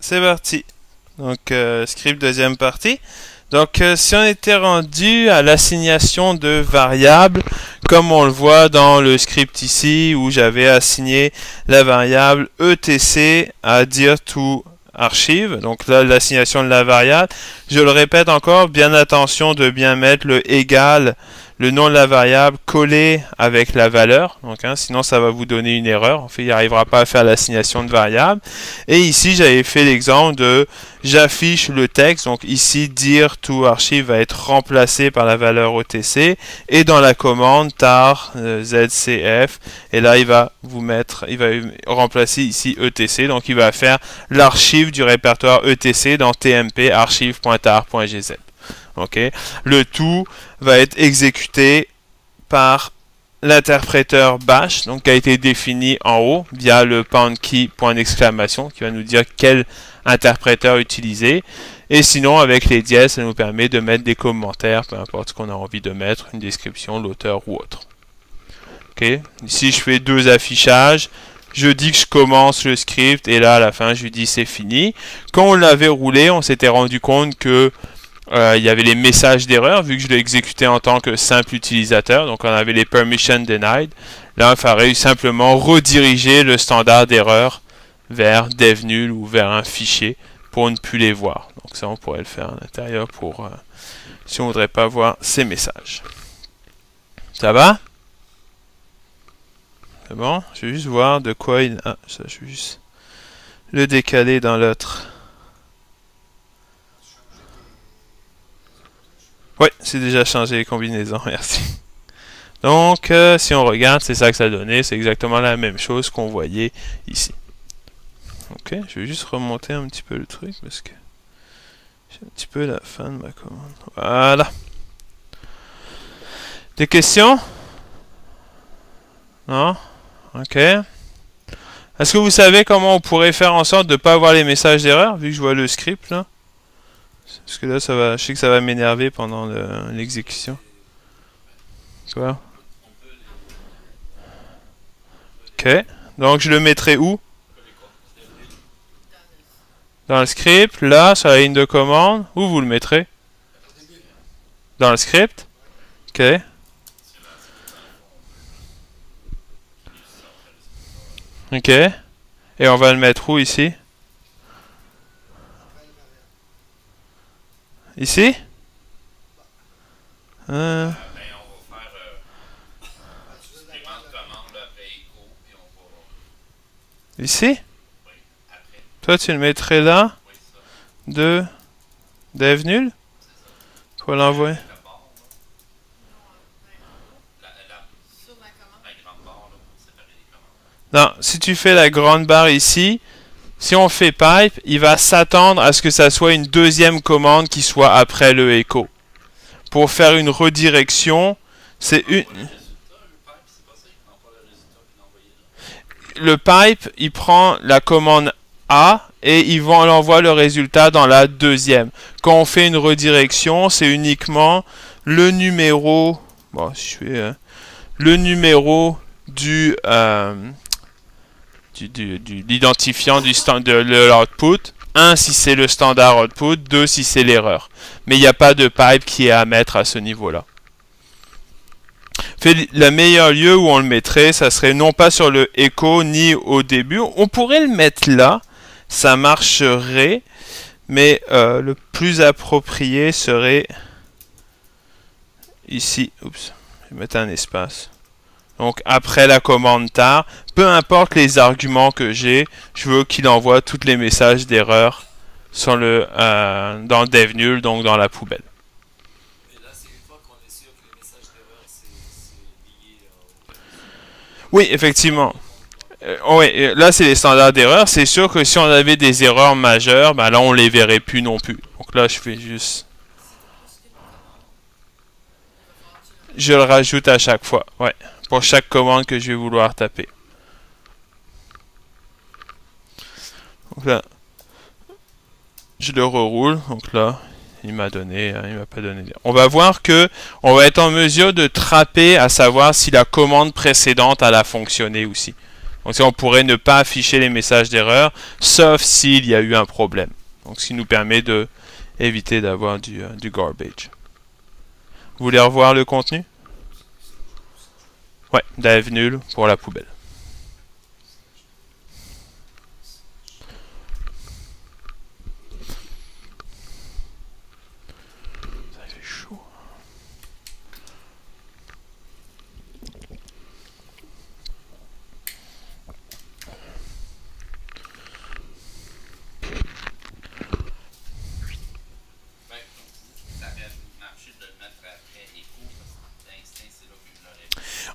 c'est parti. Donc, euh, script deuxième partie. Donc, euh, si on était rendu à l'assignation de variables, comme on le voit dans le script ici, où j'avais assigné la variable etc à dire to archive. Donc là, l'assignation de la variable. Je le répète encore, bien attention de bien mettre le égal le nom de la variable collé avec la valeur. Hein, sinon, ça va vous donner une erreur. En fait, il n'arrivera pas à faire l'assignation de variable. Et ici, j'avais fait l'exemple de j'affiche le texte. Donc ici, dire to archive va être remplacé par la valeur OTC. Et dans la commande tar euh, zcf. Et là, il va vous mettre, il va remplacer ici ETC. Donc il va faire l'archive du répertoire ETC dans tmp archive.tar.gz. Le tout va être exécuté par l'interpréteur bash, donc qui a été défini en haut via le pound point d'exclamation qui va nous dire quel interpréteur utiliser. Et sinon, avec les dièses, ça nous permet de mettre des commentaires, peu importe ce qu'on a envie de mettre, une description, l'auteur ou autre. Ici, je fais deux affichages. Je dis que je commence le script et là, à la fin, je dis c'est fini. Quand on l'avait roulé, on s'était rendu compte que euh, il y avait les messages d'erreur, vu que je l'ai exécuté en tant que simple utilisateur. Donc, on avait les permission denied. Là, il faudrait simplement rediriger le standard d'erreur vers dev nul ou vers un fichier pour ne plus les voir. Donc, ça, on pourrait le faire à l'intérieur pour euh, si on ne voudrait pas voir ces messages. Ça va? C'est bon? Je vais juste voir de quoi il... Ah, ça, je vais juste le décaler dans l'autre. Oui, c'est déjà changé les combinaisons, merci. Donc, euh, si on regarde, c'est ça que ça donné. C'est exactement la même chose qu'on voyait ici. Ok, je vais juste remonter un petit peu le truc parce que j'ai un petit peu la fin de ma commande. Voilà. Des questions? Non? Ok. Est-ce que vous savez comment on pourrait faire en sorte de ne pas avoir les messages d'erreur, vu que je vois le script là? Parce que là, ça va, je sais que ça va m'énerver pendant l'exécution. Quoi? Ok. Donc, je le mettrai où? Dans le script, là, sur la ligne de commande. Où vous le mettrez? Dans le script Ok. Ok. Et on va le mettre où ici? Ici? Euh... Ici? Toi, tu le mettrais là? De. Dev nul? Pour l'envoyer Non, si tu fais la grande barre ici, si on fait pipe, il va s'attendre à ce que ça soit une deuxième commande qui soit après le echo. Pour faire une redirection, c'est une... Le pipe, il prend la commande A et il envoie le résultat dans la deuxième. Quand on fait une redirection, c'est uniquement le numéro... Bon, je fais... Euh, le numéro du... Euh, du, l'identifiant du, de l'output. 1 si c'est le standard output, 2 si c'est l'erreur. Mais il n'y a pas de pipe qui est à mettre à ce niveau-là. Le meilleur lieu où on le mettrait, ça serait non pas sur le echo ni au début. On pourrait le mettre là, ça marcherait, mais euh, le plus approprié serait ici. Oups, je vais mettre un espace. Donc après la commande tar, peu importe les arguments que j'ai, je veux qu'il envoie tous les messages d'erreur sur le euh, dans le dev nul, donc dans la poubelle. Oui, effectivement. Euh, oui, là c'est les standards d'erreur. C'est sûr que si on avait des erreurs majeures, ben là on les verrait plus non plus. Donc là je fais juste. Je le rajoute à chaque fois. Ouais pour chaque commande que je vais vouloir taper. Je le reroule. Donc là, il m'a donné, hein, il m'a pas donné. On va voir que on va être en mesure de trapper à savoir si la commande précédente a fonctionné aussi. Donc on pourrait ne pas afficher les messages d'erreur, sauf s'il y a eu un problème. Donc ce qui nous permet de éviter d'avoir du, euh, du garbage. Vous voulez revoir le contenu? Ouais, dev nul pour la poubelle.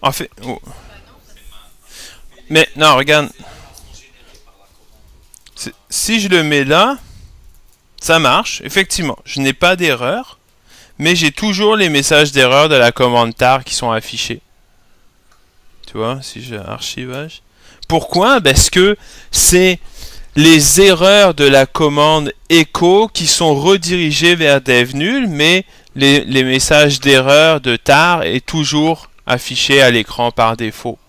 En fait... Oh. Mais non, regarde. Si je le mets là, ça marche, effectivement. Je n'ai pas d'erreur, mais j'ai toujours les messages d'erreur de la commande tar qui sont affichés. Tu vois, si j'ai archivage. Pourquoi? Parce que c'est les erreurs de la commande echo qui sont redirigées vers dev nul, mais les, les messages d'erreur de tar est toujours affiché à l'écran par défaut.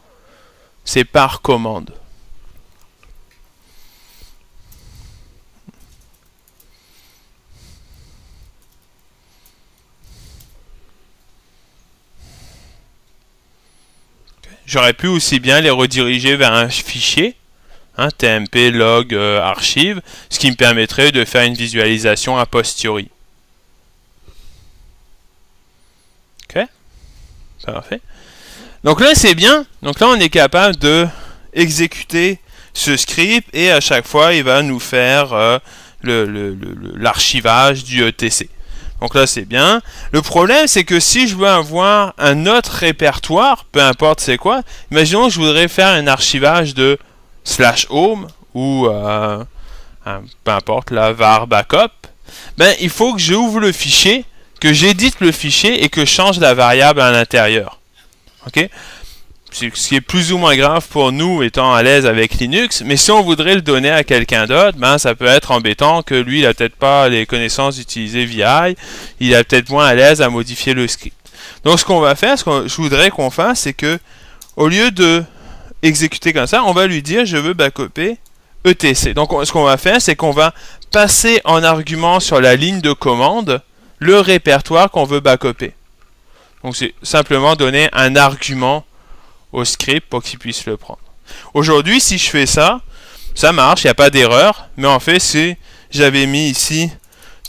C'est par commande. J'aurais pu aussi bien les rediriger vers un fichier, hein, TMP log euh, archive, ce qui me permettrait de faire une visualisation a posteriori. Ok Donc là, c'est bien. Donc là, on est capable de exécuter ce script et à chaque fois, il va nous faire euh, l'archivage du ETC. Donc là, c'est bien. Le problème, c'est que si je veux avoir un autre répertoire, peu importe c'est quoi, imaginons que je voudrais faire un archivage de slash home ou euh, peu importe la var backup, ben, il faut que j'ouvre le fichier que j'édite le fichier et que je change la variable à l'intérieur. Ok? Ce qui est plus ou moins grave pour nous étant à l'aise avec Linux, mais si on voudrait le donner à quelqu'un d'autre, ben ça peut être embêtant que lui, il n'a peut-être pas les connaissances d'utiliser VI, il est peut-être moins à l'aise à modifier le script. Donc ce qu'on va faire, ce que je voudrais qu'on fasse, c'est que au lieu de exécuter comme ça, on va lui dire je veux backuper ETC. Donc ce qu'on va faire, c'est qu'on va passer en argument sur la ligne de commande le répertoire qu'on veut backuper. Donc c'est simplement donner un argument au script pour qu'il puisse le prendre. Aujourd'hui, si je fais ça, ça marche, il n'y a pas d'erreur, mais en fait, si j'avais mis ici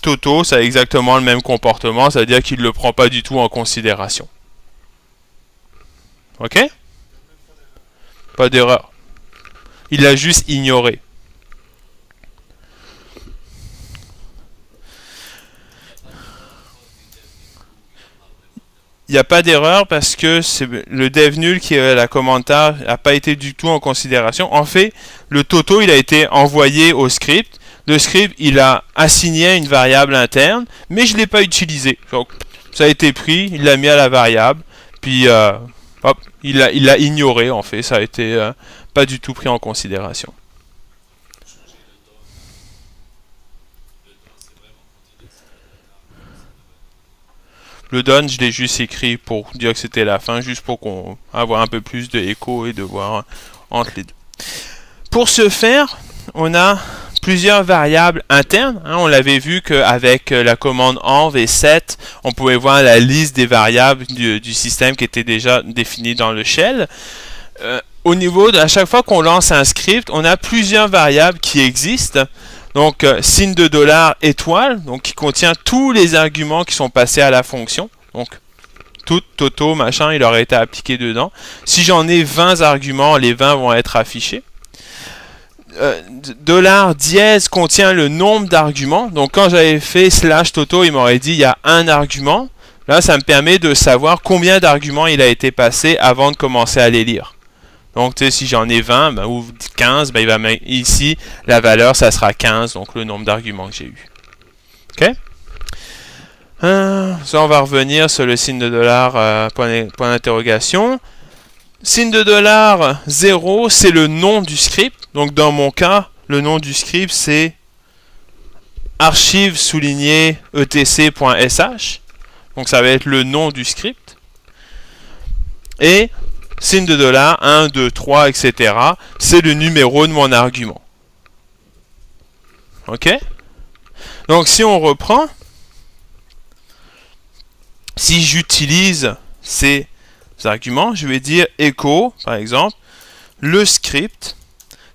Toto, ça a exactement le même comportement, c'est-à-dire qu'il ne le prend pas du tout en considération. Ok? Pas d'erreur. Il l'a juste ignoré. Il n'y a pas d'erreur parce que c'est le dev nul qui est la commentaire n'a pas été du tout en considération. En fait, le toto il a été envoyé au script. Le script il a assigné une variable interne, mais je ne l'ai pas utilisé. Donc ça a été pris, il l'a mis à la variable, puis euh, hop, il l'a il ignoré en fait. Ça a été euh, pas du tout pris en considération. Le done, je l'ai juste écrit pour dire que c'était la fin, juste pour qu'on avoir un peu plus de écho et de voir entre les deux. Pour ce faire, on a plusieurs variables internes. Hein. on l'avait vu qu'avec euh, la commande env et set, on pouvait voir la liste des variables du, système qui était déjà définie dans le shell. Euh, au niveau de, à chaque fois qu'on lance un script, on a plusieurs variables qui existent. Donc, euh, signe de dollar étoile, donc qui contient tous les arguments qui sont passés à la fonction. Donc, tout, toto, machin, il aurait été appliqué dedans. Si j'en ai 20 arguments, les 20 vont être affichés. Euh, dollar dièse contient le nombre d'arguments. Donc, quand j'avais fait slash toto, il m'aurait dit il y a un argument. Là, ça me permet de savoir combien d'arguments il a été passé avant de commencer à les lire. Donc, si j'en ai 20 ben, ou 15, ben, il va ici, la valeur, ça sera 15, donc le nombre d'arguments que j'ai eu. OK? Euh, Ça, on va revenir sur le signe de dollar, euh, point d'interrogation. Signe de dollar 0, c'est le nom du script. Donc, dans mon cas, le nom du script, c'est archive souligné etc.sh. Donc, ça va être le nom du script. Et signe de dollar, 1, 2, 3, etc. C'est le numéro de mon argument. OK? Donc si on reprend, si j'utilise ces arguments, je vais dire echo, par exemple, le script,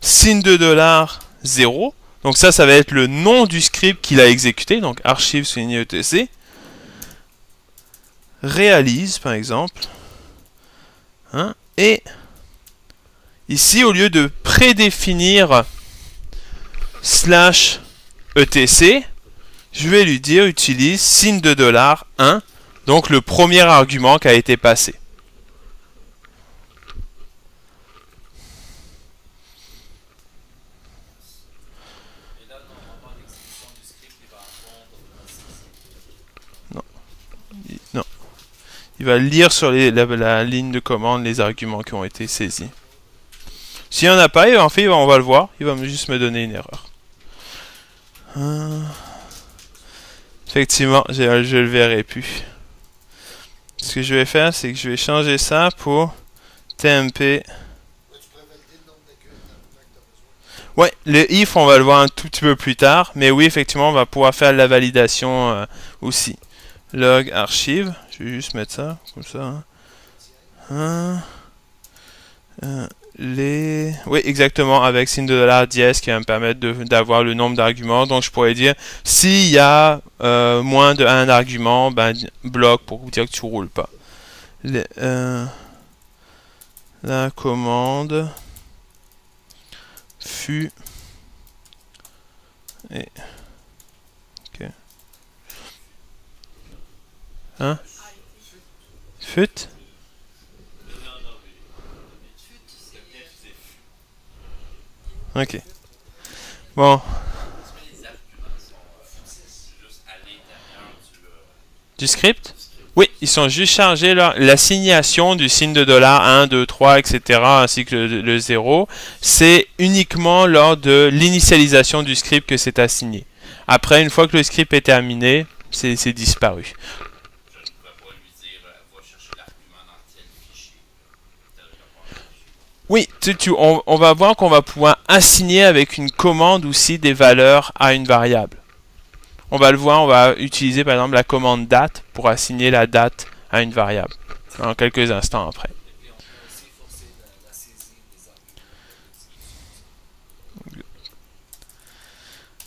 signe de dollar 0. Donc ça, ça va être le nom du script qu'il a exécuté, donc archive souligné etc. Réalise, par exemple. Hein, et ici, au lieu de prédéfinir slash etc, je vais lui dire utilise signe de dollar 1, donc le premier argument qui a été passé. Il va lire sur la, ligne de commande les arguments qui ont été saisis. S'il n'y en a pas, en fait, on va le voir. Il va juste me donner une erreur. Euh, effectivement, je ne le verrai plus. Ce que je vais faire, c'est que je vais changer ça pour TMP. Ouais, le if, on va le voir un tout petit peu plus tard. Mais oui, effectivement, on va pouvoir faire la validation euh, aussi. Log archive. Juste mettre ça, comme ça. Hein. Hein. Euh, les... Oui, exactement, avec signe de dollar dièse qui va me permettre d'avoir le nombre d'arguments. Donc, je pourrais dire, s'il y a euh, moins d'un argument, ben, bloc pour dire que tu roules pas. Euh, la commande fut... Et... Ok. Hein? Ok. Bon. Du script? Oui, ils sont juste chargés. L'assignation du signe de dollar 1, 2, 3, etc. ainsi que le, le 0, c'est uniquement lors de l'initialisation du script que c'est assigné. Après, une fois que le script est terminé, c'est disparu. Oui, on, va voir qu'on va pouvoir assigner avec une commande aussi des valeurs à une variable. On va le voir, on va utiliser par exemple la commande date pour assigner la date à une variable. En quelques instants après.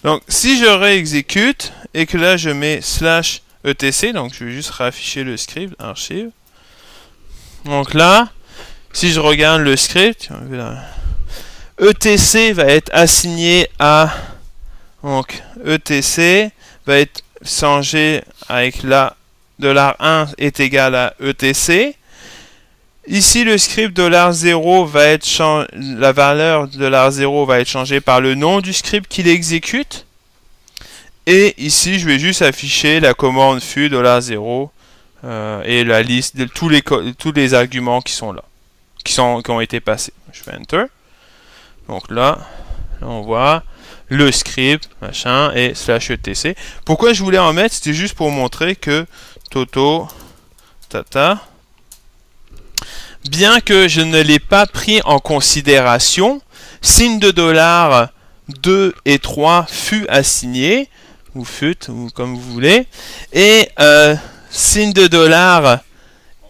Donc, si je réexécute et que là je mets slash etc, donc je vais juste rafficher le script, archive. Donc là, si je regarde le script, ETC va être assigné à donc ETC va être changé avec la $1 est égal à ETC. Ici, le script $0 va être la valeur $0 va être changée par le nom du script qu'il exécute. Et ici, je vais juste afficher la commande fut $0 euh, et la liste de tous les, tous les arguments qui sont là qui, sont, qui ont été passés. Je fais Enter. Donc là, on voit le script, machin, et slash etc. Pourquoi je voulais en mettre? C'était juste pour montrer que Toto, tata, bien que je ne l'ai pas pris en considération, signe de dollar 2 et 3 fut assigné, ou fut, ou comme vous voulez, et euh, signe de dollar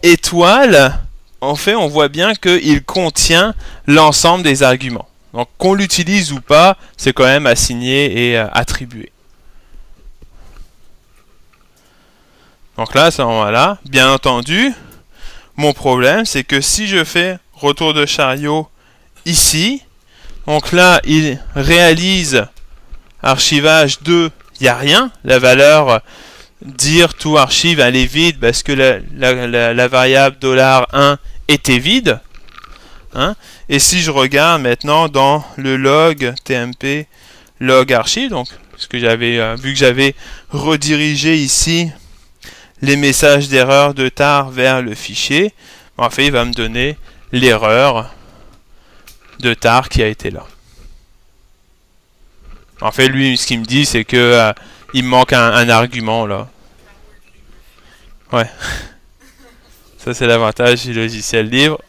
étoile en fait, on voit bien qu'il contient l'ensemble des arguments. Donc, qu'on l'utilise ou pas, c'est quand même assigné et attribué. Donc là, à ce moment-là, bien entendu, mon problème, c'est que si je fais retour de chariot ici, donc là, il réalise archivage 2, il n'y a rien. La valeur dire tout archive elle est vide parce que la, variable $1 était vide. Hein. Et si je regarde maintenant dans le log tmp log archive, donc ce que j'avais euh, vu que j'avais redirigé ici les messages d'erreur de tar vers le fichier, en fait il va me donner l'erreur de tar qui a été là. En fait lui ce qu'il me dit c'est que euh, il manque un, argument là. Ouais. Ça c'est l'avantage du logiciel libre.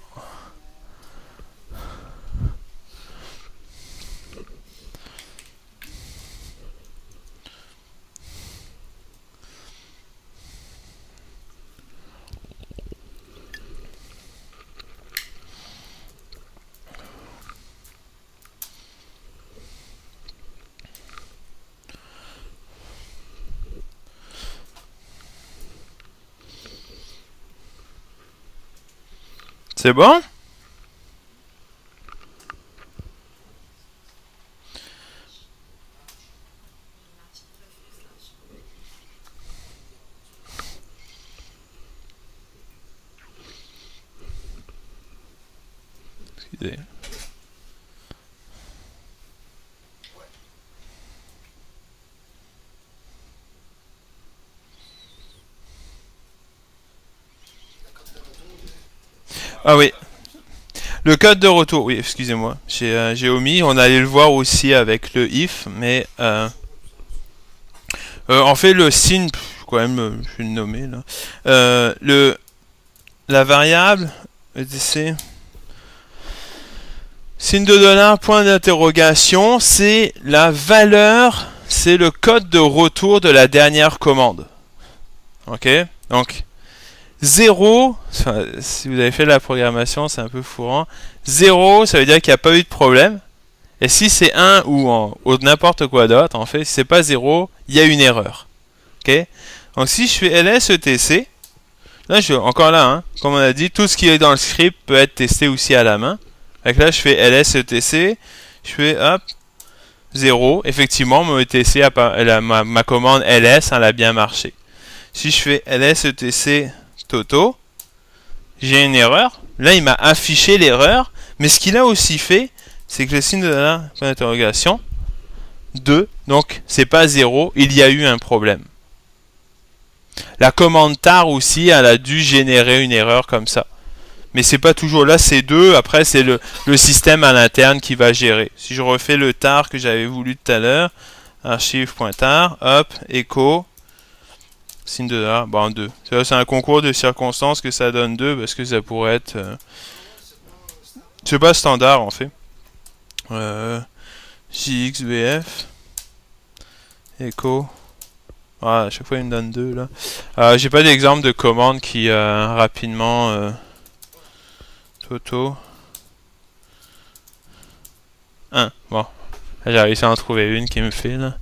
C'est bon Excusez. Ah oui. Le code de retour, oui, excusez-moi, j'ai euh, omis. On allait le voir aussi avec le if, mais euh, euh, en fait le signe, quand même, euh, je vais le nommer là. Le la variable ETC signe de dollar point d'interrogation, c'est la valeur, c'est le code de retour de la dernière commande. Ok, donc 0, enfin, si vous avez fait la programmation, c'est un peu fourrant. 0, ça veut dire qu'il n'y a pas eu de problème. Et si c'est 1 ou, n'importe quoi d'autre, en fait, si c'est pas 0, il y a une erreur. Ok? Donc si je fais lsetc, là, je, encore là, hein, comme on a dit, tout ce qui est dans le script peut être testé aussi à la main. Donc là, je fais lsetc, je fais hop, 0. Effectivement, mon etc, ma, ma commande ls, elle a bien marché. Si je fais lsetc Toto, j'ai une erreur. Là, il m'a affiché l'erreur, mais ce qu'il a aussi fait, c'est que le signe de la d'interrogation 2, donc c'est pas 0, il y a eu un problème. La commande tar aussi, elle a dû générer une erreur comme ça. Mais c'est pas toujours là, c'est 2, après c'est le, le système à l'interne qui va gérer. Si je refais le tar que j'avais voulu tout à l'heure, archive.tar, hop, echo, Signe de dollar, bon 2. C'est un concours de circonstances que ça donne 2 parce que ça pourrait être. euh, C'est pas standard en fait. Euh, JXBF. Echo. Ah, à chaque fois il me donne 2 là. Euh, J'ai pas d'exemple de commande qui euh, rapidement. Toto. 1. Bon. J'ai réussi à en trouver une qui me fait là.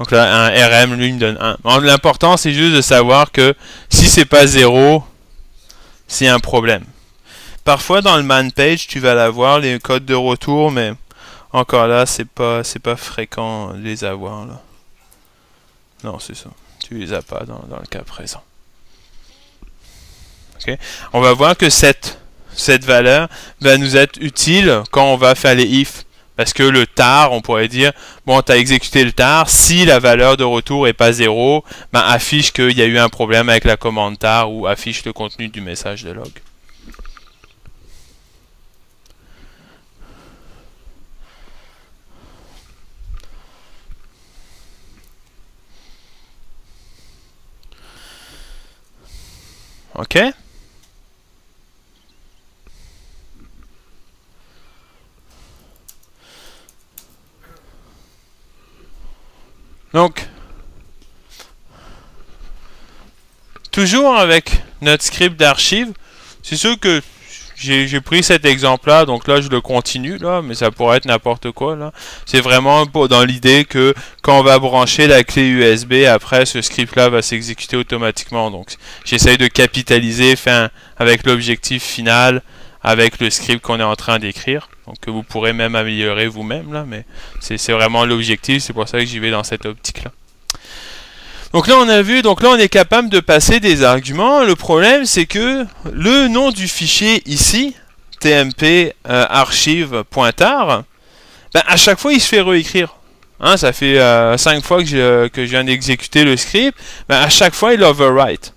Donc là, un RM, lui, me donne 1. L'important, c'est juste de savoir que si c'est pas 0, c'est un problème. Parfois, dans le man page, tu vas l'avoir, les codes de retour, mais encore là, c'est pas, pas fréquent de les avoir. Là. Non, c'est ça. Tu les as pas dans, le cas présent. On va voir que cette, cette valeur va nous être utile quand on va faire les if. Parce que le tar, on pourrait dire, bon, tu as exécuté le tar, si la valeur de retour est pas 0, ben, affiche qu'il y a eu un problème avec la commande tar ou affiche le contenu du message de log. Ok? Donc, toujours avec notre script d'archive, c'est sûr que j'ai pris cet exemple-là, donc là je le continue, là, mais ça pourrait être n'importe quoi. là. C'est vraiment dans l'idée que quand on va brancher la clé USB, après ce script-là va s'exécuter automatiquement. Donc j'essaye de capitaliser fin, avec l'objectif final, avec le script qu'on est en train d'écrire. Donc que vous pourrez même améliorer vous-même, là, mais c'est vraiment l'objectif, c'est pour ça que j'y vais dans cette optique-là. Donc là on a vu, donc là on est capable de passer des arguments. Le problème c'est que le nom du fichier ici, tmp euh, ben, à chaque fois il se fait réécrire. Hein, ça fait 5 fois que je, que je viens d'exécuter le script, ben, à chaque fois il overwrite.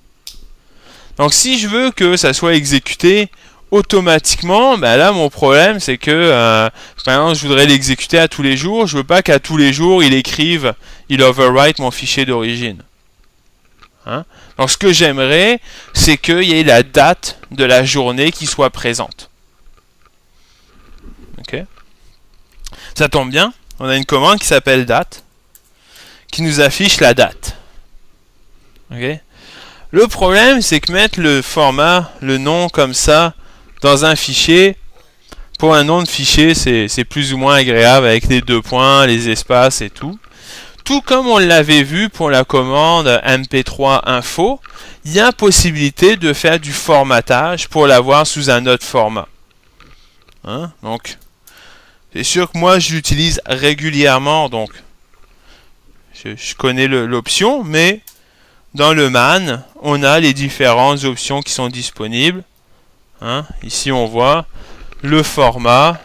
Donc si je veux que ça soit exécuté automatiquement, ben là mon problème c'est que euh, par exemple je voudrais l'exécuter à tous les jours, je veux pas qu'à tous les jours il écrive, il overwrite mon fichier d'origine. Hein? Donc ce que j'aimerais, c'est qu'il y ait la date de la journée qui soit présente. Ok? Ça tombe bien, on a une commande qui s'appelle date, qui nous affiche la date. Ok? Le problème, c'est que mettre le format, le nom comme ça, dans un fichier, pour un nom de fichier, c'est plus ou moins agréable avec les deux points, les espaces et tout. tout comme on l'avait vu pour la commande mp3 info, il y a possibilité de faire du formatage pour l'avoir sous un autre format. Hein? Donc, c'est sûr que moi, je l'utilise régulièrement, donc je, connais l'option, mais dans le man, on a les différentes options qui sont disponibles. Hein? Ici, on voit le format.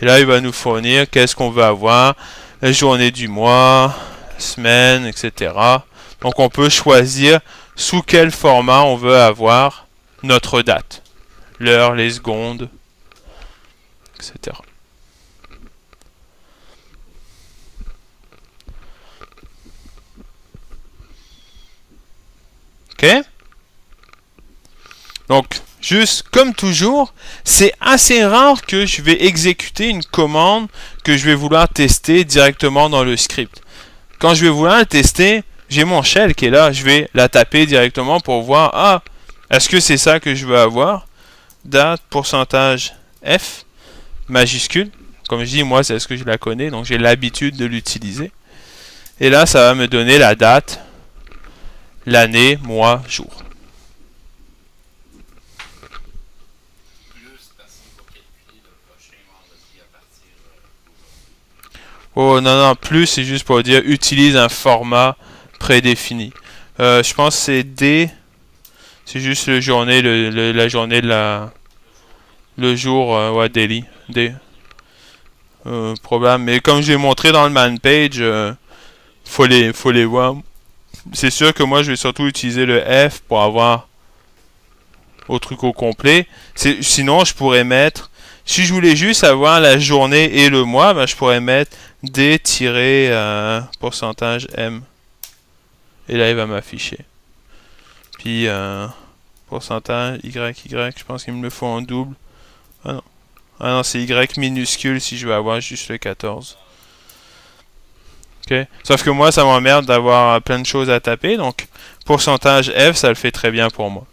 Et là, il va nous fournir qu'est-ce qu'on veut avoir, la journée du mois, semaine, etc. Donc, on peut choisir sous quel format on veut avoir notre date. L'heure, les secondes, etc. Donc, juste comme toujours, c'est assez rare que je vais exécuter une commande que je vais vouloir tester directement dans le script. Quand je vais vouloir la tester, j'ai mon shell qui est là, je vais la taper directement pour voir, ah, est-ce que c'est ça que je veux avoir? Date, pourcentage F, majuscule. Comme je dis, moi, c'est ce que je la connais, donc j'ai l'habitude de l'utiliser. Et là, ça va me donner la date, l'année, mois, jour. Oh non, non, plus c'est juste pour dire utilise un format prédéfini. Euh, je pense c'est D. C'est juste le journée, le, la journée de la. Le jour, euh, ouais, daily. D. Euh, problème. Mais comme j'ai montré dans le man page, euh, faut les, faut les voir c'est sûr que moi je vais surtout utiliser le F pour avoir au truc au complet. Sinon je pourrais mettre, si je voulais juste avoir la journée et le mois, ben, je pourrais mettre D-pourcentage euh, M. Et là il va m'afficher. Puis euh, pourcentage Y, Y, je pense qu'il me le faut en double. Ah non, ah non c'est Y minuscule si je veux avoir juste le 14. Sauf que moi, ça m'emmerde d'avoir plein de choses à taper. Donc, pourcentage F, ça le fait très bien pour moi.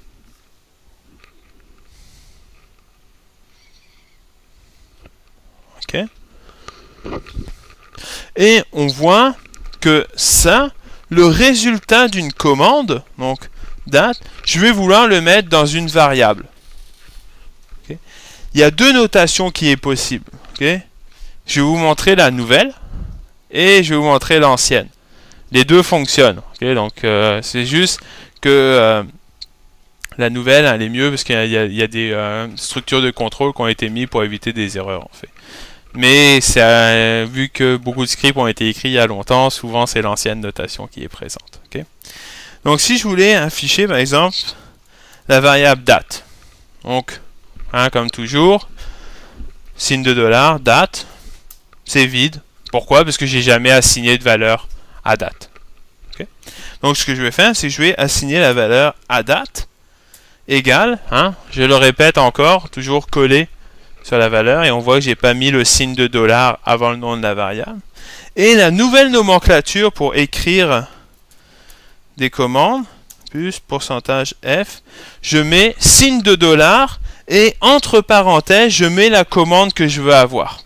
Et on voit que ça, le résultat d'une commande, donc date, je vais vouloir le mettre dans une variable. Il y a deux notations qui est possible. Je vais vous montrer la nouvelle et je vais vous montrer l'ancienne. Les deux fonctionnent. donc euh, c'est juste que euh, la nouvelle elle est mieux parce qu'il y, a des euh, structures de contrôle qui ont été mises pour éviter des erreurs en fait. Mais vu que beaucoup de scripts ont été écrits il y a longtemps, souvent c'est l'ancienne notation qui est présente. Donc si je voulais afficher par exemple la variable date, donc hein, comme toujours, signe de dollar, date, c'est vide, pourquoi? Parce que j'ai jamais assigné de valeur à date. Donc ce que je vais faire, c'est que je vais assigner la valeur à date égale, hein, je le répète encore, toujours collé sur la valeur, et on voit que j'ai pas mis le signe de dollar avant le nom de la variable. Et la nouvelle nomenclature pour écrire des commandes, plus pourcentage F, je mets signe de dollar, et entre parenthèses, je mets la commande que je veux avoir.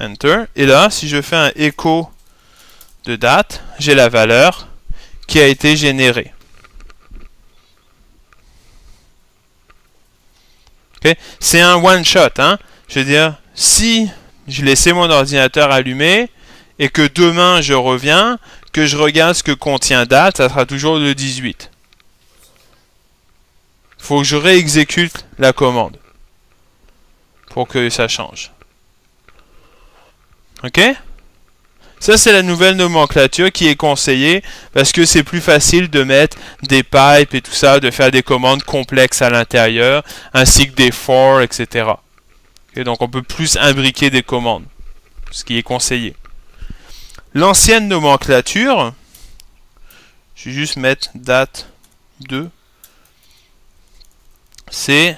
Enter. Et là, si je fais un écho de date, j'ai la valeur qui a été générée. C'est un one-shot. Hein? Je veux dire, si je laissais mon ordinateur allumé et que demain je reviens, que je regarde ce que contient date, ça sera toujours le 18. Il faut que je réexécute la commande pour que ça change. Ok? Ça, c'est la nouvelle nomenclature qui est conseillée parce que c'est plus facile de mettre des pipes et tout ça, de faire des commandes complexes à l'intérieur, ainsi que des for, etc. donc, on peut plus imbriquer des commandes, ce qui est conseillé. L'ancienne nomenclature, je vais juste mettre date 2, c'est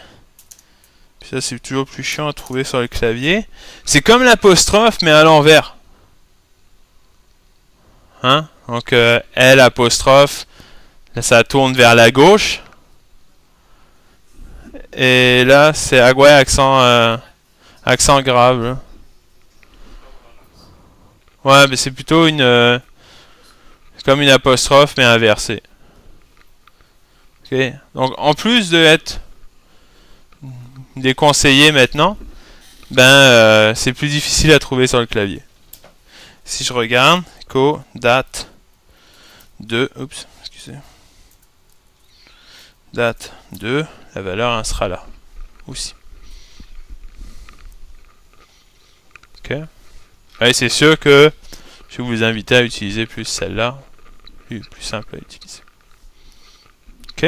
ça, c'est toujours plus chiant à trouver sur le clavier. C'est comme l'apostrophe, mais à l'envers. Hein? Donc, euh, L apostrophe, là, ça tourne vers la gauche. Et là, c'est Agoué accent, euh, accent grave. Ouais, mais c'est plutôt une... Euh, comme une apostrophe, mais inversée. Ok? Donc, en plus de être déconseillé maintenant, ben, c'est plus difficile à trouver sur le clavier. Si je regarde, co, date, de, excusez, date 2, la valeur sera là, aussi. Ok. c'est sûr que je vais vous inviter à utiliser plus celle-là, plus simple à utiliser. Ok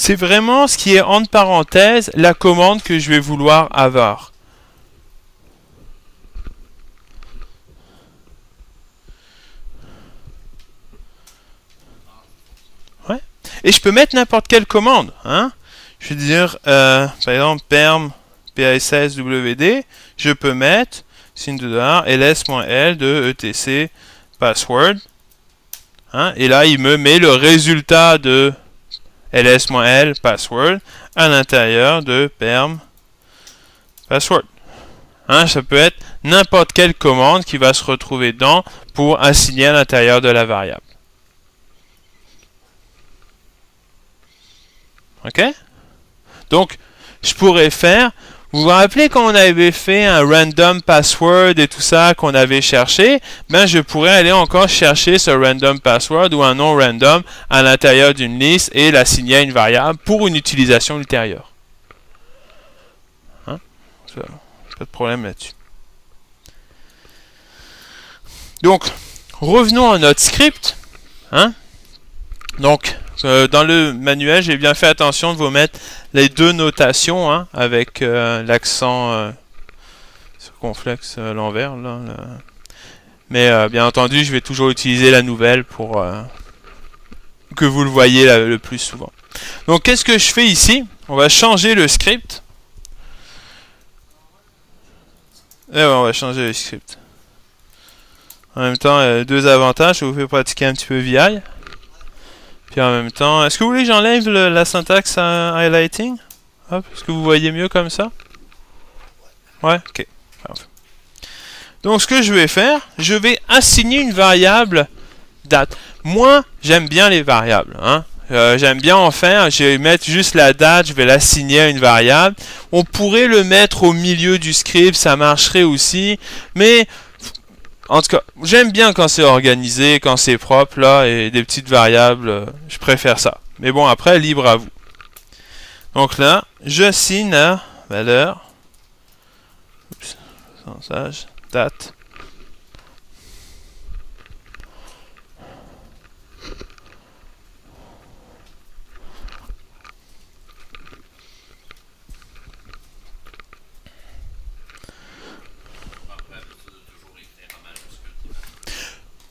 c'est vraiment ce qui est entre parenthèses la commande que je vais vouloir avoir. Et je peux mettre n'importe quelle commande. Hein. Je vais dire, euh, par exemple, perm PASSWD, je peux mettre signe de dollar ls-l de etc password. Hein, et là, il me met le résultat de ls-l password à l'intérieur de perm password. Hein, ça peut être n'importe quelle commande qui va se retrouver dedans pour assigner à l'intérieur de la variable. Ok? Donc, je pourrais faire vous vous rappelez quand on avait fait un random password et tout ça qu'on avait cherché? Ben je pourrais aller encore chercher ce random password ou un nom random à l'intérieur d'une liste et l'assigner à une variable pour une utilisation ultérieure. Hein? Pas de problème là-dessus. Donc, revenons à notre script. Hein? Donc, euh, dans le manuel, j'ai bien fait attention de vous mettre les deux notations hein, avec euh, l'accent euh, circonflexe à l'envers. Mais bien entendu, je vais toujours utiliser la nouvelle pour que vous le voyez le plus souvent. Donc qu'est-ce que je fais ici? On va changer le script. Et eh on va changer le script. En même temps, deux avantages. Je vous fais pratiquer un petit peu VI. Puis en même temps, est-ce que vous voulez que j'enlève la syntaxe highlighting? Est-ce que vous voyez mieux comme ça? Ouais, ok. Donc ce que je vais faire, je vais assigner une variable date. Moi, j'aime bien les variables. Hein. Euh, j'aime bien en faire. Je vais mettre juste la date, je vais l'assigner à une variable. On pourrait le mettre au milieu du script, ça marcherait aussi. Mais en tout cas, j'aime bien quand c'est organisé, quand c'est propre, là, et des petites variables, euh, je préfère ça. Mais bon, après, libre à vous. Donc là, j'assigne la valeur, oups, date,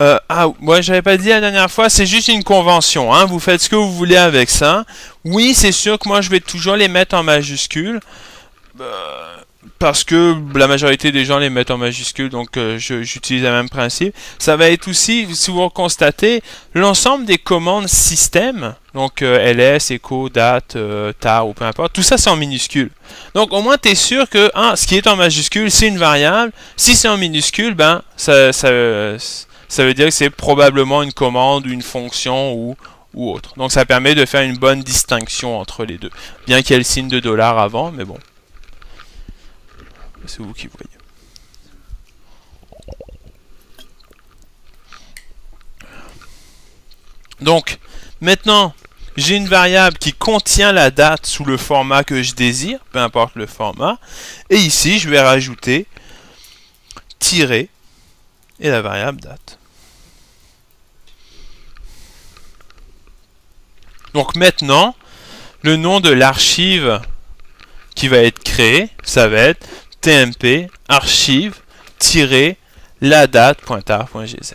Euh, ah, moi j'avais pas dit la dernière fois, c'est juste une convention. Hein, vous faites ce que vous voulez avec ça. Oui, c'est sûr que moi je vais toujours les mettre en majuscule. Euh, parce que la majorité des gens les mettent en majuscule, donc euh, j'utilise le même principe. Ça va être aussi, si vous constatez, l'ensemble des commandes système, donc ls, echo, date, tar ou peu importe, tout ça c'est en minuscule. Donc au moins tu es sûr que ce qui est en majuscule c'est une variable. Si c'est en minuscule, ben ça ça veut dire que c'est probablement une commande, une fonction ou, autre. Donc ça permet de faire une bonne distinction entre les deux. Bien qu'il y ait le signe de dollar avant, mais bon. C'est vous qui voyez. Donc, maintenant, j'ai une variable qui contient la date sous le format que je désire, peu importe le format. Et ici, je vais rajouter tirer et la variable date. Donc maintenant, le nom de l'archive qui va être créé, ça va être tmp archive la date.tar.gz.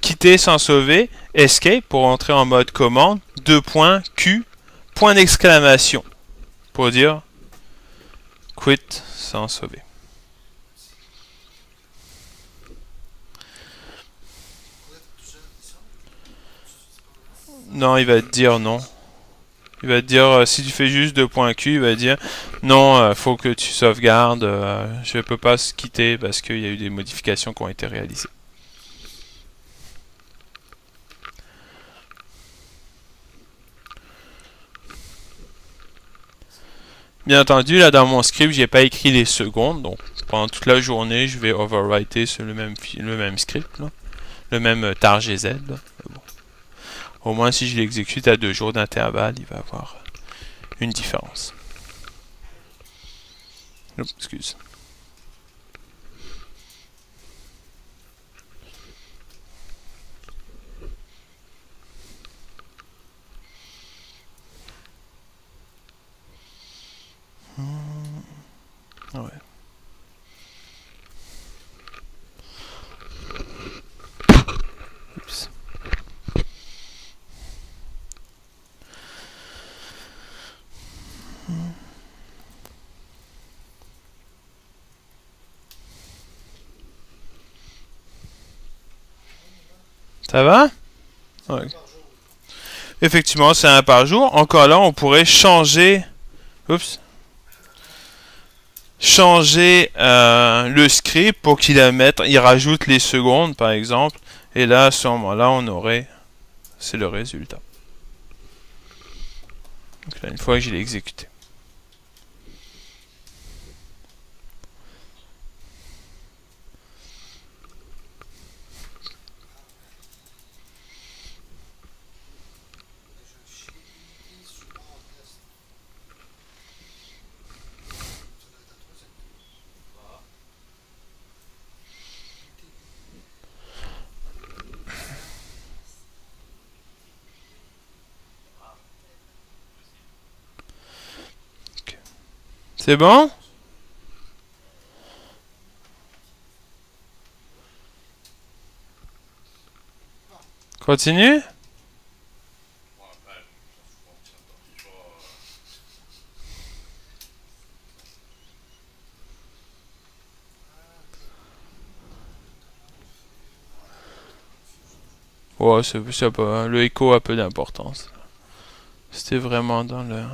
quitter sans sauver, escape pour entrer en mode commande, deux points, Q, point d'exclamation pour dire quit sans sauver. Non, il va te dire non. Il va te dire, euh, si tu fais juste deux points Q, il va te dire non, euh, faut que tu sauvegardes, euh, je ne peux pas se quitter parce qu'il y a eu des modifications qui ont été réalisées. Bien entendu, là dans mon script, j'ai pas écrit les secondes, donc pendant toute la journée, je vais overwriter sur le même, le même script, le même tar gz. Au moins, si je l'exécute à deux jours d'intervalle, il va avoir une différence. excuse. Ah ouais. Va? Effectivement, c'est un par jour. Encore là, on pourrait changer... Changer euh, le script pour qu'il il rajoute les secondes, par exemple. Et là, à ce moment-là, on aurait... C'est le résultat. Donc là, une fois que je l'ai exécuté. C'est bon? Continue? Ouais, c'est pas. Le écho a peu d'importance. C'était vraiment dans le.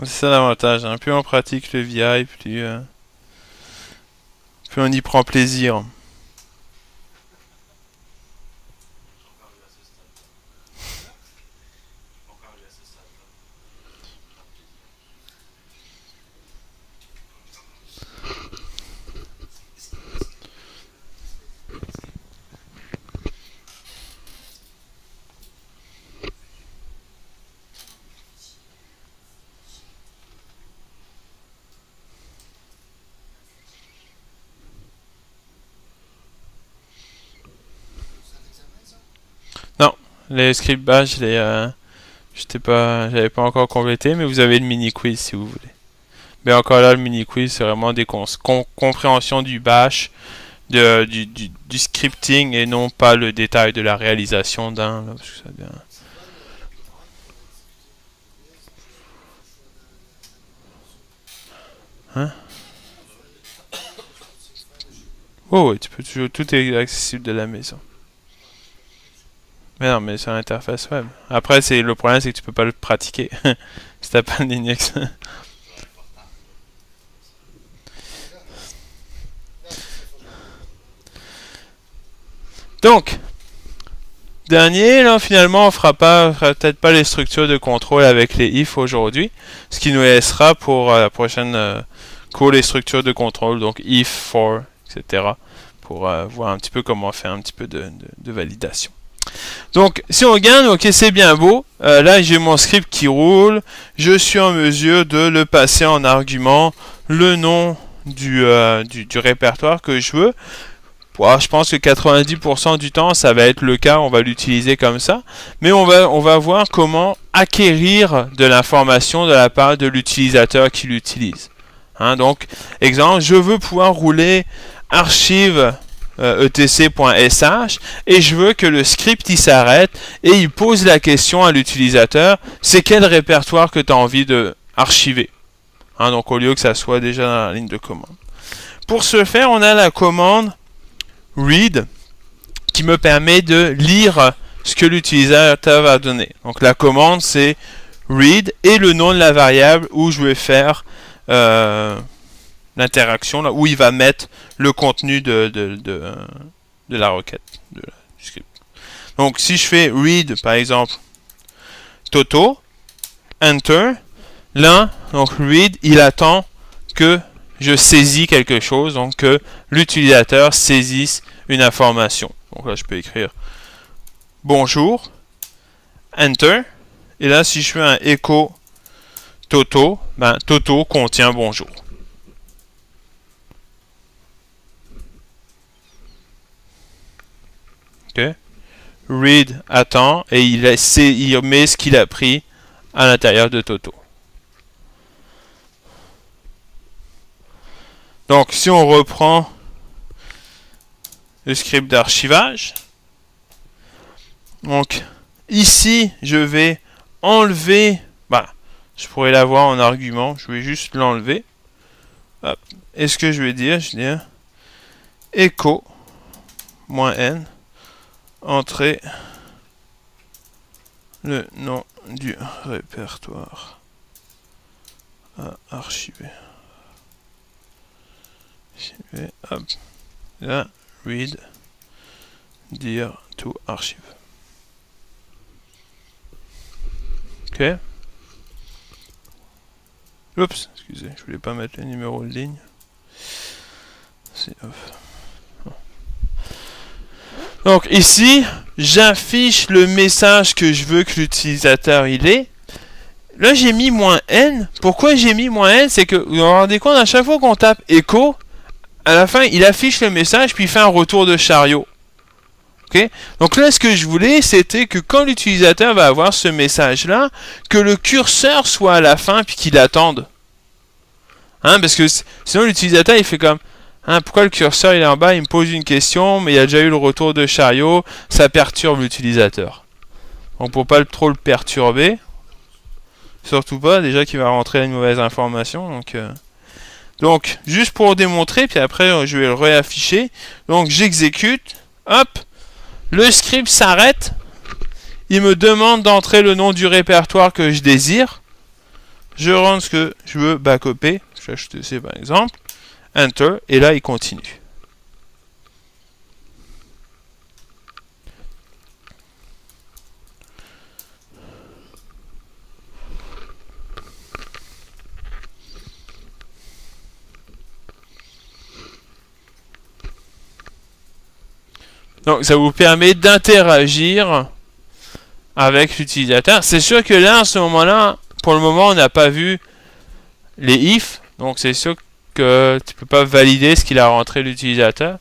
C'est ça l'avantage. Hein. Plus on pratique le VI, plus, euh, plus on y prend plaisir. Les scripts bash, je euh, j'étais pas, j'avais pas encore complété, mais vous avez le mini quiz si vous voulez. Mais encore là, le mini quiz, c'est vraiment des compréhensions du bash, du, scripting et non pas le détail de la réalisation d'un. Hein? Oh, tout est accessible de la maison. Mais non, mais sur l'interface web. Après, c'est le problème, c'est que tu peux pas le pratiquer si t'as pas Linux. Donc, dernier, finalement, on fera pas, peut-être pas les structures de contrôle avec les if aujourd'hui, ce qui nous laissera pour euh, la prochaine euh, cours les structures de contrôle, donc if, for, etc., pour euh, voir un petit peu comment faire un petit peu de, validation. Donc, si on regarde, ok, c'est bien beau. là, j'ai mon script qui roule. Je suis en mesure de le passer en argument le nom du, du répertoire que je veux je pense que 90% du temps, ça va être le cas, on va l'utiliser comme ça. Mais on va, voir comment acquérir de l'information de la part de l'utilisateur qui l'utilise. Hein, donc, exemple, je veux pouvoir rouler archive euh, e et je veux que le script il s'arrête et il pose la question à l'utilisateur, c'est quel répertoire que tu as envie de archiver? Hein, donc au lieu que ça soit déjà dans la ligne de commande. Pour ce faire, on a la commande read qui me permet de lire ce que l'utilisateur va donner. Donc la commande c'est read et le nom de la variable où je vais faire euh, l'interaction, où il va mettre le contenu de, de, de, la requête, de script. Donc si je fais read par exemple Toto, enter, là, donc read, il attend que je saisis quelque chose, donc que l'utilisateur saisisse une information. Donc là, je peux écrire bonjour, enter, et là, si je fais un echo Toto, ben, Toto contient bonjour. Read attend et il, il met ce qu'il a pris à l'intérieur de Toto. Donc, si on reprend le script d'archivage, donc ici, je vais enlever, bah, je pourrais l'avoir en argument, je vais juste l'enlever. Et ce que je vais dire, je vais dire echo "-n", entrer le nom du répertoire à archiver hop, là, read, dire to archive. Ok. Oups, excusez, je voulais pas mettre le numéro de ligne. Donc ici, j'affiche le message que je veux que l'utilisateur il ait. Là, j'ai mis moins "-n". Pourquoi j'ai mis moins "n", c'est que vous vous rendez compte à chaque fois qu'on tape echo, à la fin, il affiche le message, puis il fait un retour de chariot. Donc là, ce que je voulais, c'était que quand l'utilisateur va avoir ce message-là, que le curseur soit à la fin, puis qu'il attende. Hein, parce que sinon, l'utilisateur, il fait comme... Pourquoi le curseur il est en bas Il me pose une question, mais il y a déjà eu le retour de chariot, ça perturbe l'utilisateur. Donc pour pas trop le perturber, surtout pas, déjà qu'il va rentrer une mauvaise information, donc... Euh, donc, juste pour démontrer, puis après je vais le réafficher. Donc, j'exécute. Hop. Le script s'arrête. Il me demande d'entrer le nom du répertoire que je désire. Je rentre ce que je veux backuper. Je vais HTC par exemple. Enter. Et là, il continue. Donc ça vous permet d'interagir avec l'utilisateur. C'est sûr que là, à ce moment-là, pour le moment, on n'a pas vu les if. Donc c'est sûr que tu peux pas valider ce qu'il a rentré l'utilisateur.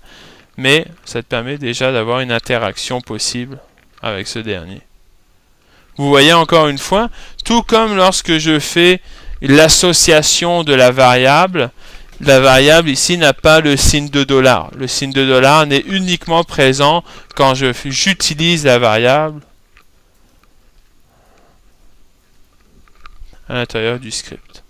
Mais ça te permet déjà d'avoir une interaction possible avec ce dernier. Vous voyez encore une fois, tout comme lorsque je fais l'association de la variable, la variable ici n'a pas le signe de dollar. Le signe de dollar n'est uniquement présent quand j'utilise la variable à l'intérieur du script.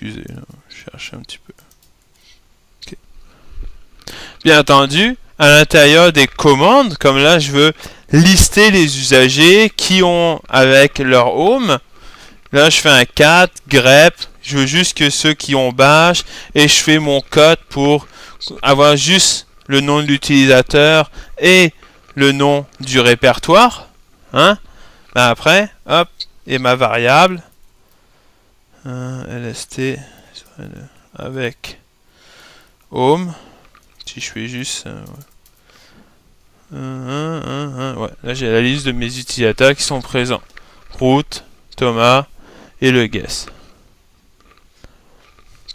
excusez, je cherche un petit peu. Bien entendu, à l'intérieur des commandes, comme là je veux lister les usagers qui ont avec leur home. Là je fais un cat grep, je veux juste que ceux qui ont bash et je fais mon code pour avoir juste le nom de l'utilisateur et le nom du répertoire. Hein? Ben après, hop, et ma variable lst avec home si je fais juste euh, là j'ai la liste de mes utilisateurs qui sont présents. Route Thomas et le guest.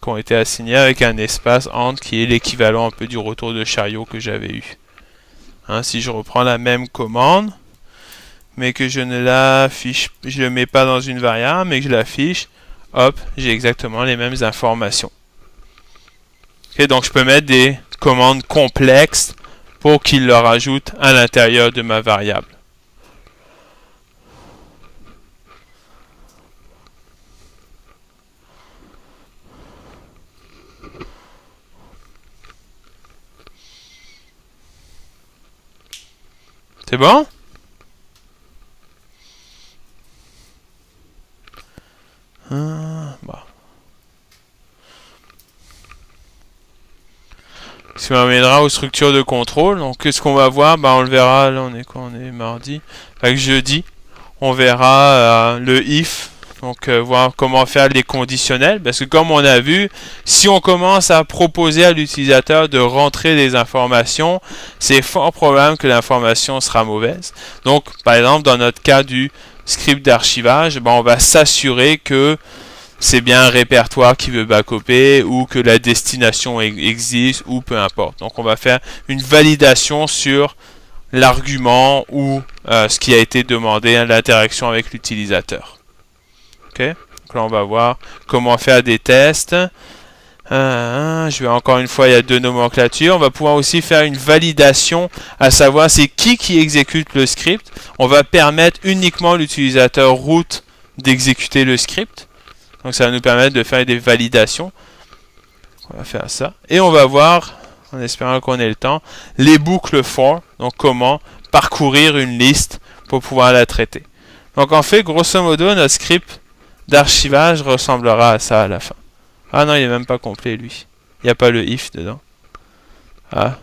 Qui ont été assignés avec un espace entre qui est l'équivalent un peu du retour de chariot que j'avais eu. Hein, si je reprends la même commande mais que je ne l'affiche, je le mets pas dans une variable, mais que je l'affiche, hop, j'ai exactement les mêmes informations. donc je peux mettre des commandes complexes pour qu'il le rajoute à l'intérieur de ma variable. C'est bon? Ah, bah. Ce qui m'amènera aux structures de contrôle. Donc, qu'est-ce qu'on va voir? Bah, On le verra. Là, on est quoi? On est mardi. Avec jeudi, on verra euh, le if. Donc, euh, voir comment faire les conditionnels. Parce que, comme on a vu, si on commence à proposer à l'utilisateur de rentrer des informations, c'est fort probable que l'information sera mauvaise. Donc, par exemple, dans notre cas du script d'archivage, ben, on va s'assurer que c'est bien un répertoire qui veut backuper ou que la destination existe ou peu importe. Donc on va faire une validation sur l'argument ou euh, ce qui a été demandé à l'interaction avec l'utilisateur. Ok? Donc là on va voir comment faire des tests. Euh, je vais encore une fois, il y a deux nomenclatures. On va pouvoir aussi faire une validation, à savoir c'est qui qui exécute le script. On va permettre uniquement l'utilisateur root d'exécuter le script. Donc ça va nous permettre de faire des validations. On va faire ça. Et on va voir, en espérant qu'on ait le temps, les boucles for. Donc comment parcourir une liste pour pouvoir la traiter. Donc en fait, grosso modo, notre script d'archivage ressemblera à ça à la fin. Ah non, il n'est même pas complet, lui. Il n'y a pas le if dedans. Ah,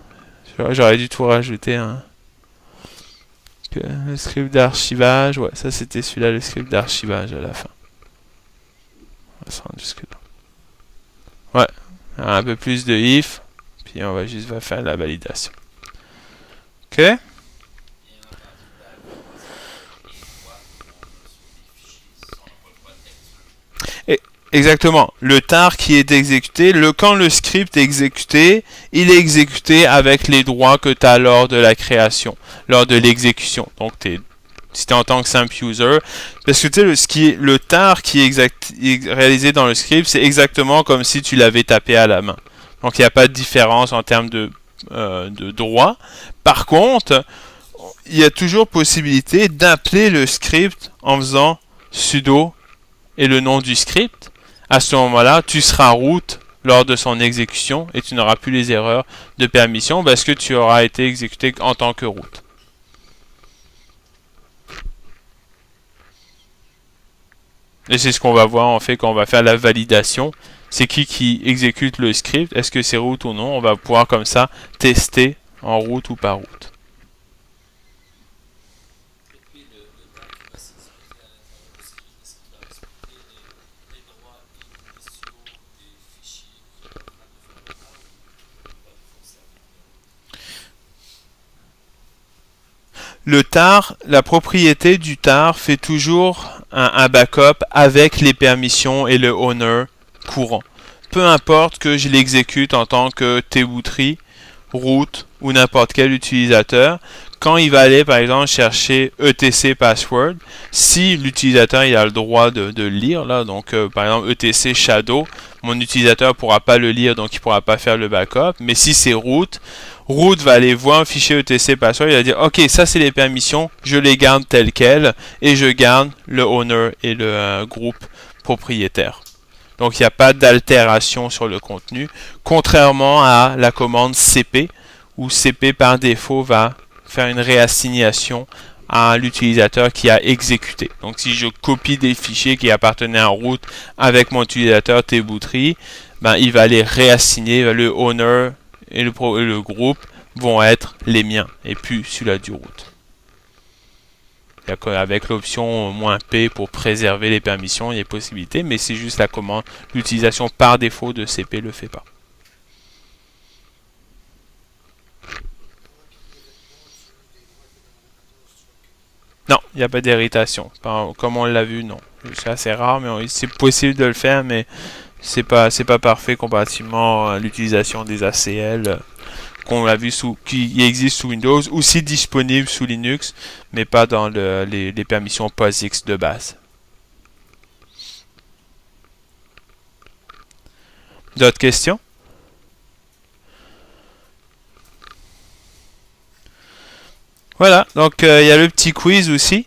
j'aurais dû tout rajouter. Hein. le script d'archivage, ouais, ça c'était celui-là, le script d'archivage à la fin. Ouais, un peu plus de if, puis on va juste faire la validation. Ok? Exactement. Le tar qui est exécuté, le, quand le script est exécuté, il est exécuté avec les droits que tu as lors de la création, lors de l'exécution. Donc, es, si tu en tant que simple user, parce que tu sais, le, tar qui est, réalisé dans le script, c'est exactement comme si tu l'avais tapé à la main. Donc, il n'y a pas de différence en termes de, euh, de droits. Par contre, il y a toujours possibilité d'appeler le script en faisant sudo et le nom du script à ce moment-là, tu seras route lors de son exécution et tu n'auras plus les erreurs de permission parce que tu auras été exécuté en tant que route. Et c'est ce qu'on va voir en fait quand on va faire la validation. C'est qui qui exécute le script, est-ce que c'est route ou non. On va pouvoir comme ça tester en route ou pas route. le tar, la propriété du tar fait toujours un, backup avec les permissions et le owner courant. Peu importe que je l'exécute en tant que tboutry, route ou n'importe quel utilisateur, quand il va aller par exemple chercher etc password, si l'utilisateur il a le droit de, le lire là, donc euh, par exemple etc shadow, mon utilisateur pourra pas le lire donc il pourra pas faire le backup, mais si c'est root, root va aller voir un fichier etc password, il va dire ok ça c'est les permissions, je les garde telles quelles et je garde le owner et le euh, groupe propriétaire. Donc il n'y a pas d'altération sur le contenu, contrairement à la commande CP, où CP par défaut va faire une réassignation à l'utilisateur qui a exécuté. Donc si je copie des fichiers qui appartenaient en route avec mon utilisateur Tbootry, ben, il va les réassigner, le owner et le, et groupe vont être les miens et puis celui-là du route. Avec l'option "-p pour préserver les permissions, il y a possibilité, mais c'est juste la commande. L'utilisation par défaut de CP le fait pas. Non, il n'y a pas d'héritation. Comme on l'a vu, non. C'est assez rare, mais c'est possible de le faire, mais c'est pas pas parfait comparativement à l'utilisation des ACL qu'on vu sous, qui existe sous Windows, aussi disponible sous Linux, mais pas dans les, permissions POSIX de base. D'autres questions? Voilà, donc euh, il y a le petit quiz aussi.